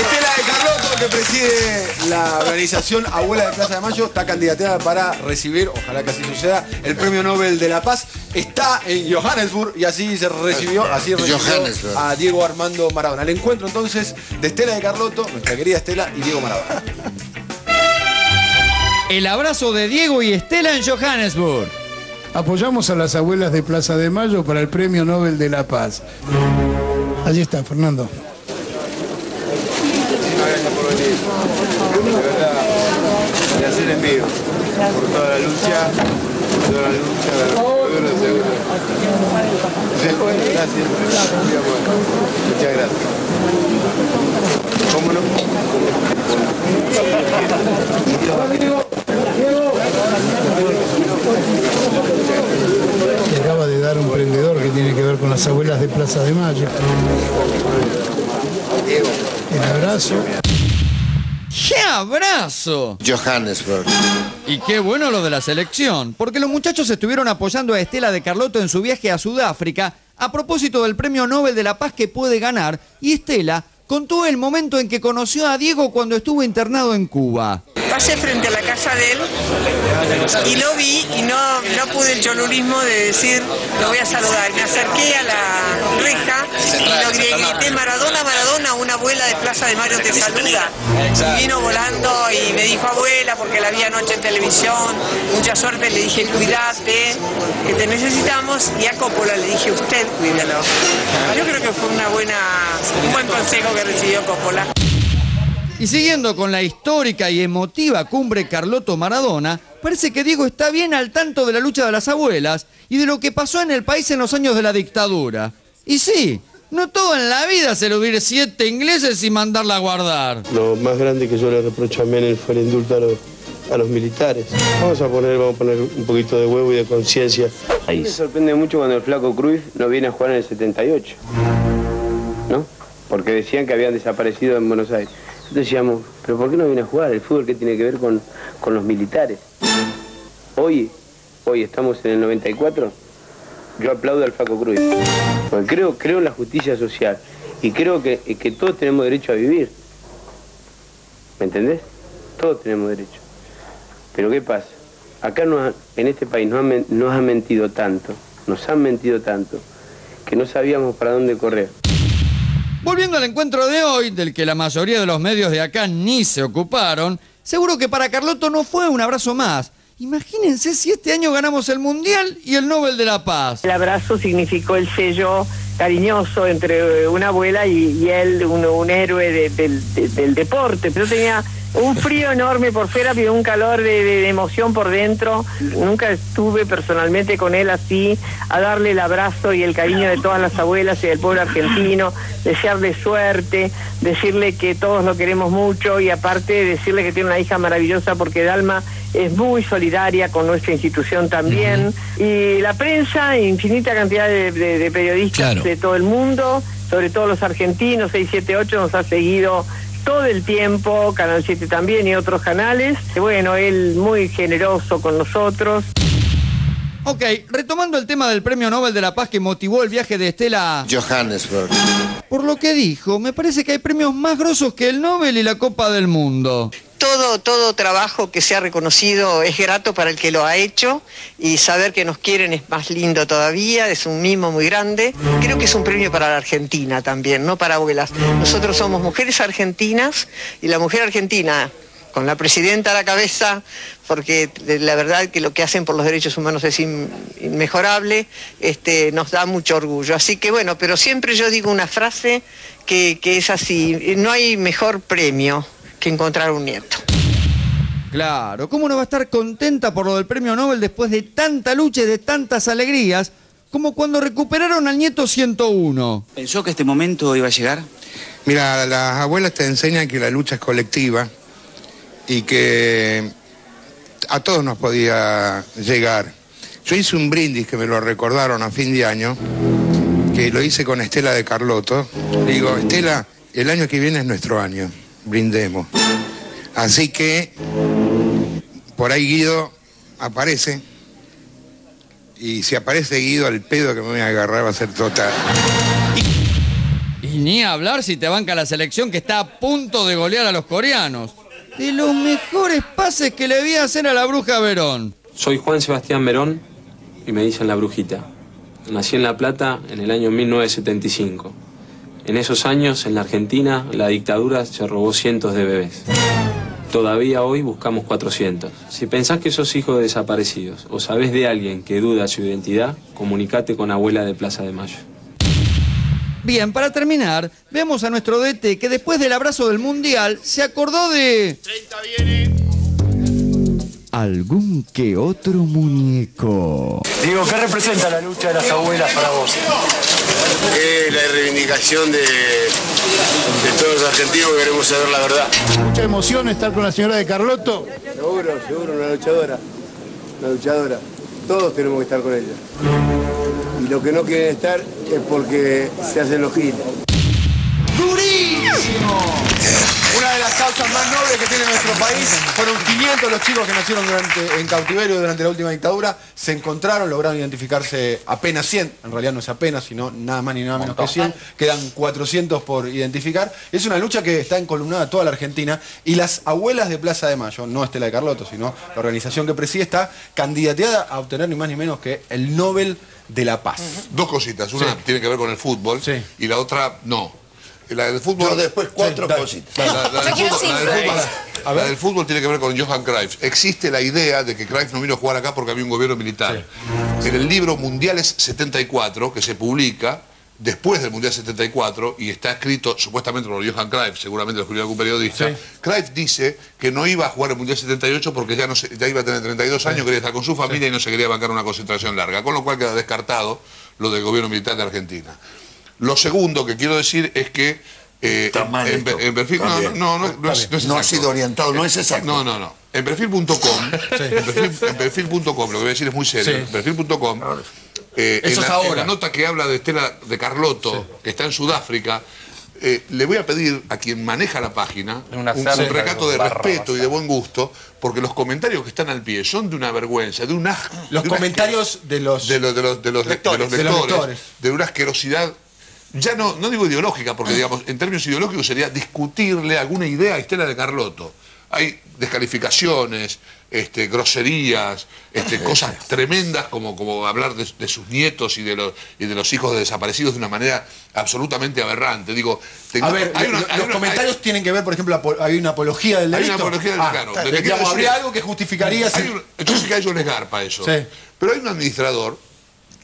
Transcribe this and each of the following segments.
Estela de Carlotto, que preside la organización Abuela de Plaza de Mayo, está candidateada para recibir, ojalá que así suceda, el Premio Nobel de la Paz. Está en Johannesburg y así se recibió, así recibió a Diego Armando Maradona. El encuentro entonces de Estela de Carlotto, nuestra querida Estela, y Diego Maradona. El abrazo de Diego y Estela en Johannesburg. Apoyamos a las abuelas de Plaza de Mayo para el Premio Nobel de la Paz. Allí está, Fernando. gracias por venir. De verdad, de hacer en vivo. Por toda la lucha, por toda la lucha, seguro, seguro. Seguro, gracias. Muchas gracias. ¿Cómo no? Acaba de dar un prendedor que tiene que ver con las abuelas de Plaza de Mayo. El abrazo. ¡Qué abrazo! Johannesburg. Y qué bueno lo de la selección, porque los muchachos estuvieron apoyando a Estela de Carlotto en su viaje a Sudáfrica a propósito del Premio Nobel de la Paz que puede ganar, y Estela contó el momento en que conoció a Diego cuando estuvo internado en Cuba. Pasé frente a la casa de él y lo vi y no, no pude el cholulismo de decir, lo voy a saludar. Me acerqué a la reja y lo grité, Maradona, Maradona, una abuela de Plaza de Mayo te saluda. Y vino volando y me dijo, abuela, porque la vi anoche en televisión, mucha suerte, le dije, cuídate, que te necesitamos. Y a Coppola le dije, usted cuídalo. Yo creo que fue una buena, un buen consejo que recibió Coppola. Y siguiendo con la histórica y emotiva cumbre Carlotto Maradona, parece que Diego está bien al tanto de la lucha de las abuelas y de lo que pasó en el país en los años de la dictadura. Y sí, no todo en la vida se lo hubiera siete ingleses y mandarla a guardar. Lo más grande que yo le reprocho a Menem fue el indulto a los, a los militares. Vamos a poner, vamos a poner un poquito de huevo y de conciencia. Me sorprende mucho cuando el flaco Cruz no viene a jugar en el 78. ¿No? Porque decían que habían desaparecido en Buenos Aires. Decíamos, pero ¿por qué no viene a jugar? El fútbol que tiene que ver con, con los militares. Hoy, hoy estamos en el 94, yo aplaudo al Flaco Cruz. Porque creo, creo en la justicia social y creo que, que todos tenemos derecho a vivir. ¿Me entendés? Todos tenemos derecho. Pero ¿qué pasa? Acá en este país nos han, nos han mentido tanto, nos han mentido tanto, que no sabíamos para dónde correr. Volviendo al encuentro de hoy, del que la mayoría de los medios de acá ni se ocuparon, seguro que para Carlotto no fue un abrazo más. Imagínense si este año ganamos el Mundial y el Nobel de la Paz. El abrazo significó el sello cariñoso entre eh, una abuela y, él, un, héroe de- del, de- del deporte. Pero tenía un frío enorme por fuera, pero un calor de, de- de emoción por dentro. Nunca estuve personalmente con él así, a darle el abrazo y el cariño de todas las abuelas y del pueblo argentino, desearle suerte, decirle que todos lo queremos mucho y aparte decirle que tiene una hija maravillosa porque Dalma es muy solidaria con nuestra institución también. Y la prensa, infinita cantidad de, de- de periodistas Claro. de todo el mundo, sobre todo los argentinos, 678 nos ha seguido todo el tiempo, Canal 7 también y otros canales. Bueno, él muy generoso con nosotros. Ok, retomando el tema del Premio Nobel de la Paz que motivó el viaje de Estela, Johannesburg. por lo que dijo, me parece que hay premios más grosos que el Nobel y la Copa del Mundo. Todo, todo trabajo que sea reconocido es grato para el que lo ha hecho y saber que nos quieren es más lindo todavía, es un mimo muy grande. Creo que es un premio para la Argentina también, no para abuelas. Nosotros somos mujeres argentinas y la mujer argentina con la presidenta a la cabeza, porque la verdad que lo que hacen por los derechos humanos es in- inmejorable, este, nos da mucho orgullo. Así que bueno, pero siempre yo digo una frase que es así, no hay mejor premio que encontrar un nieto. Claro, ¿cómo no va a estar contenta por lo del Premio Nobel después de tanta lucha y de tantas alegrías como cuando recuperaron al nieto 101? ¿Pensó que este momento iba a llegar? Mira, las abuelas te enseñan que la lucha es colectiva y que a todos nos podía llegar. Yo hice un brindis que me lo recordaron a fin de año, que lo hice con Estela de Carlotto. Le digo, Estela, el año que viene es nuestro año, brindemos. Así que por ahí Guido aparece. Y si aparece Guido, el pedo que me voy a agarrar va a ser total. Y Y ni hablar si te banca la selección que está a punto de golear a los coreanos. De los mejores pases que le vi hacer a la bruja Verón. Soy Juan Sebastián Verón y me dicen la brujita. Nací en La Plata en el año 1975. En esos años, en la Argentina, la dictadura se robó cientos de bebés. Todavía hoy buscamos 400. Si pensás que sos hijo de desaparecidos o sabés de alguien que duda su identidad, comunicate con abuela de Plaza de Mayo. Bien, para terminar, vemos a nuestro DT que después del abrazo del Mundial se acordó de... Algún que otro muñeco. Digo, ¿qué representa la lucha de las abuelas para vos? Es la reivindicación de, de todos los argentinos que queremos saber la verdad. Mucha emoción estar con la señora de Carlotto. Seguro, seguro, una luchadora. Una luchadora. Todos tenemos que estar con ella. Y los que no quieren estar es porque se hacen los giles. ¡Durísimo! Una de las causas más nobles que tiene nuestro país. Fueron 500 los chicos que nacieron durante, en cautiverio durante la última dictadura. Se encontraron, lograron identificarse apenas 100. En realidad no es apenas, sino nada más ni nada menos que 100. Quedan 400 por identificar. Es una lucha que está encolumnada toda la Argentina. Y las abuelas de Plaza de Mayo, no Estela de Carlotto, sino la organización que preside, está candidateada a obtener ni más ni menos que el Nobel de la Paz. Dos cositas. Una Sí. tiene que ver con el fútbol Sí. y la otra no. La del fútbol. Yo después cuatro cositas. La, la- la del fútbol, la del cinco. fútbol- A la ver. del fútbol tiene que ver con Johan Cruyff. Existe la idea de que Cruyff no vino a jugar acá porque había un gobierno militar. En el libro Mundiales 74, que se publica después del Mundial 74, y está escrito supuestamente por Johan Cruyff, seguramente lo escribió algún periodista, Sí. Cruyff dice que no iba a jugar el Mundial 78 porque ya, no se- ya iba a tener 32 años, quería estar con su familia y no se quería bancar una concentración larga, con lo cual queda descartado lo del gobierno militar de Argentina. Lo segundo que quiero decir es que eh, Está mal en, esto. en perfil, no, no, no, no, no es, no es No ha sido orientado, no es exacto. No, no, no. En perfil.com, en perfil- en perfil.com, lo que voy a decir es muy serio, Sí. en perfil.com, eh, en, la, en nota que habla de Estela de Carlotto, que está en Sudáfrica, eh, le voy a pedir a quien maneja la página Una un, un recato de barra respeto y de buen gusto, porque los comentarios que están al pie son de una vergüenza, de una Los de una comentarios de los... de los, de los, de los, de los De los lectores, lectores. de una asquerosidad, ya no, no digo ideológica, porque digamos, en términos ideológicos sería discutirle alguna idea a Estela de Carlotto. Hay descalificaciones, este, groserías, este, cosas tremendas como, como hablar de, de sus nietos y de, los, y de los hijos de desaparecidos de una manera absolutamente aberrante. Digo, tengo- A ver, hay una- lo- hay los una- comentarios hay- tienen que ver, por ejemplo, hay una apología del Hay delito. una apología del Ah, claro. está, digamos, habría algo que justificaría... hay si- un- yo sé que a ellos les garpa eso. Sí. Pero hay un administrador,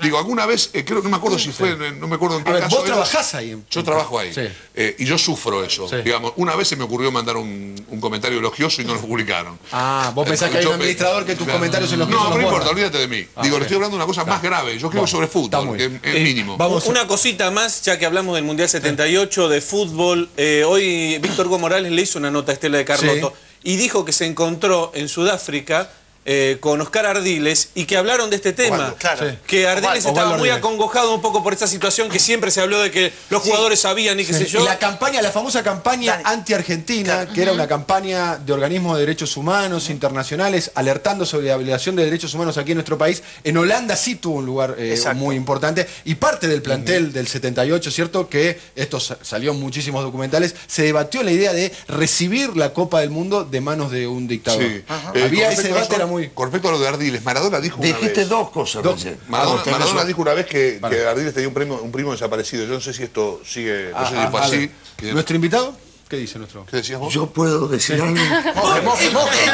digo, alguna vez, eh, creo que no me acuerdo si fue, no me acuerdo en qué A ver, caso vos era. trabajás ahí. en- Yo trabajo ahí. Sí. Eh, y yo sufro eso. Sí. Digamos, una vez se me ocurrió mandar un, un comentario elogioso y no lo publicaron. Ah, vos pensás que hay un administrador que tus Claro. comentarios en los No, pero no importa, olvídate de mí. Ah, Digo, le estoy hablando de una cosa más grave. Yo escribo sobre está fútbol, muy que es, es mínimo. Vamos. Una cosita más, ya que hablamos del Mundial 78, de fútbol. eh, hoy Víctor Hugo Morales le hizo una nota a Estela de Carlotto y dijo que se encontró en Sudáfrica eh, con Oscar Ardiles y que hablaron de este tema. Osvaldo, claro. Sí. Que Ardiles estaba muy Ardiles. acongojado un poco por esta situación que siempre se habló de que los jugadores sabían y qué sé Y yo. la campaña, la famosa campaña anti-argentina, que era una campaña de organismos de derechos humanos internacionales alertando sobre la violación de derechos humanos aquí en nuestro país, en Holanda sí tuvo un lugar eh, muy importante y parte del plantel del 78, ¿cierto? Que esto sa- salió en muchísimos documentales, se debatió la idea de recibir la Copa del Mundo de manos de un dictador. Eh, Había ese debate, era muy... Con respecto a lo de Ardiles, Maradona dijo una Dijiste vez. dos cosas Dos-. Maradona, un- dijo una vez que, Vale. que Ardiles tenía un, primo, un primo desaparecido. Yo no sé si esto sigue, no sé si Ah, fue ah, así. Que- ¿Nuestro invitado? ¿Qué dice nuestro? ¿Qué decías vos? Yo puedo decir algo. Moje, moje, moje.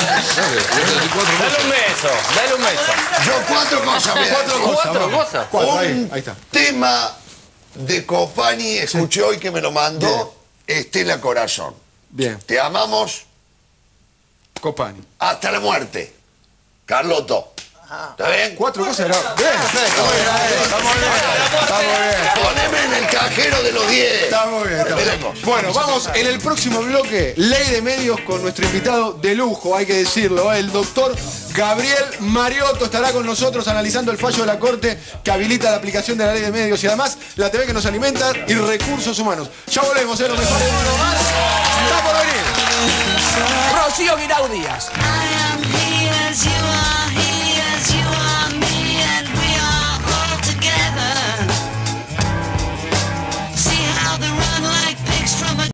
Cuatro Dale cosas. un beso, dale un beso. Yo cuatro cosas. Cuatro Cuatro cosas. Cuatro, ahí, Un ahí está. tema de Copani, escuché hoy que me lo mandó Estela Corazón. Bien, Te amamos Copani. hasta la muerte. Carloto. ¿Está bien? Cuatro cosas era. Bien, perfecto, muy bien, está muy bien, está muy bien. Poneme en el cajero de los 10. Está muy bien. Veremos. Bueno, vamos en el próximo bloque, Ley de Medios con nuestro invitado de lujo, hay que decirlo, ¿eh? el doctor Gabriel Mariotto estará con nosotros analizando el fallo de la Corte que habilita la aplicación de la Ley de Medios y además la TV que nos alimenta y recursos humanos. Ya volvemos, ¿eh? Lo mejor de uno más. Está por venir. Rocío Guirao Díaz.